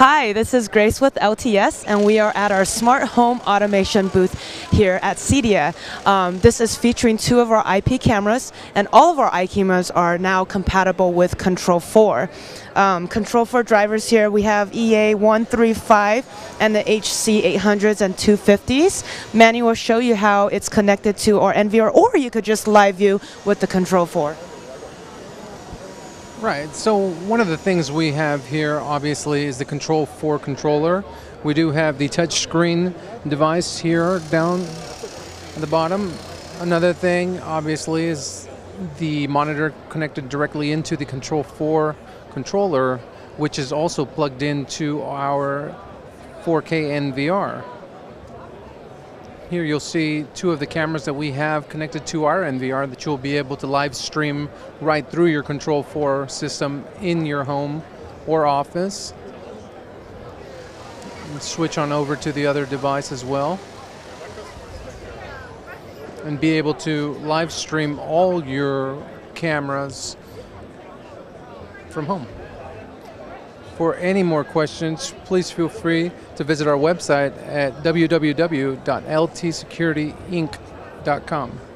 Hi, this is Grace with LTS, and we are at our smart home automation booth here at CEDIA. Um, this is featuring two of our IP cameras, and all of our IP cameras are now compatible with Control 4. Um, Control 4 drivers here, we have EA135 and the HC800s and 250s. Manny will show you how it's connected to our NVR, or you could just live view with the Control 4. Right. So one of the things we have here, obviously, is the Control 4 controller. We do have the touchscreen device here down at the bottom. Another thing, obviously, is the monitor connected directly into the Control 4 controller, which is also plugged into our 4K NVR. Here you'll see two of the cameras that we have connected to our NVR that you'll be able to live stream right through your Control 4 system in your home or office. And switch on over to the other device as well. And be able to live stream all your cameras from home. For any more questions, please feel free to visit our website at www.ltsecurityinc.com.